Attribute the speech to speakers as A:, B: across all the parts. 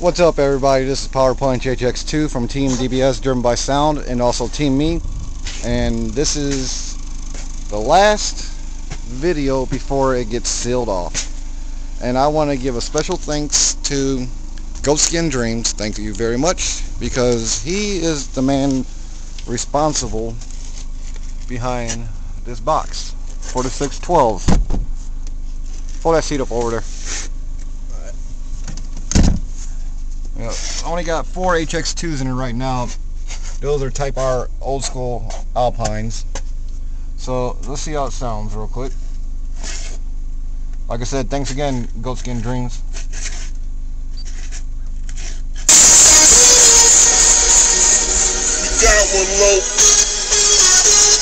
A: What's up everybody, this is PowerPunch HX2 from Team DBS Driven by Sound and also Team Me and this is the last video before it gets sealed off and I want to give a special thanks to Goatskin Dreams, thank you very much because he is the man responsible behind this box for the 612s. Pull that seat up over there. Yeah, I only got four HX2s in it right now. Those are Type R old school Alpines. So let's see how it sounds real quick. Like I said, thanks again, Goatskin Dreams.
B: We got one low.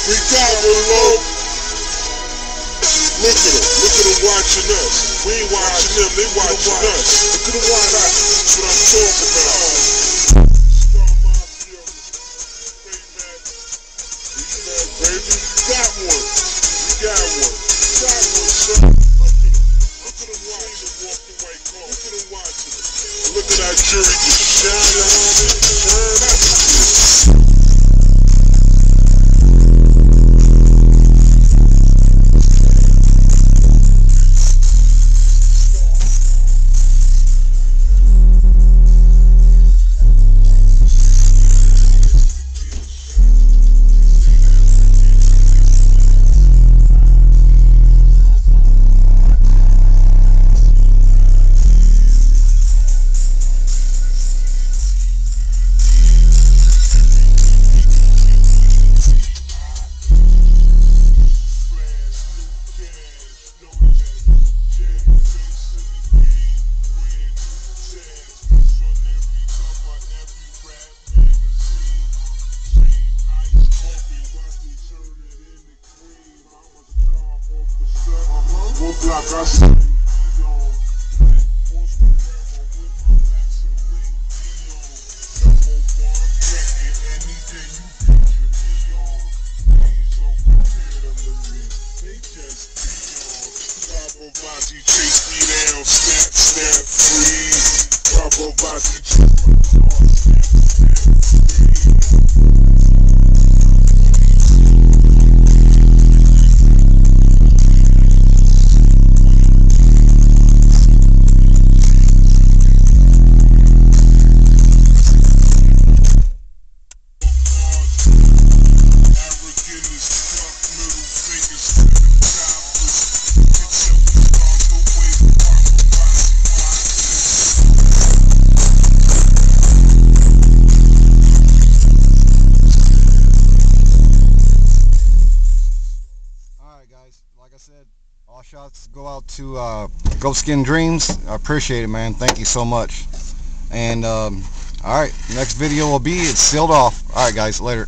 B: We got one low. Look at them. Look at them watching us. We ain't watching them. They watching us. Look at them watching that jury just One block I see. Chase me down, snap, snap, freeze. Paparazzi chase my car, snap, snap, freeze.
A: Guys, like I said, all shots go out to uh, Goatskin Dreams. I appreciate it man, thank you so much. And um, alright, next video will be, it's sealed off. Alright guys, later.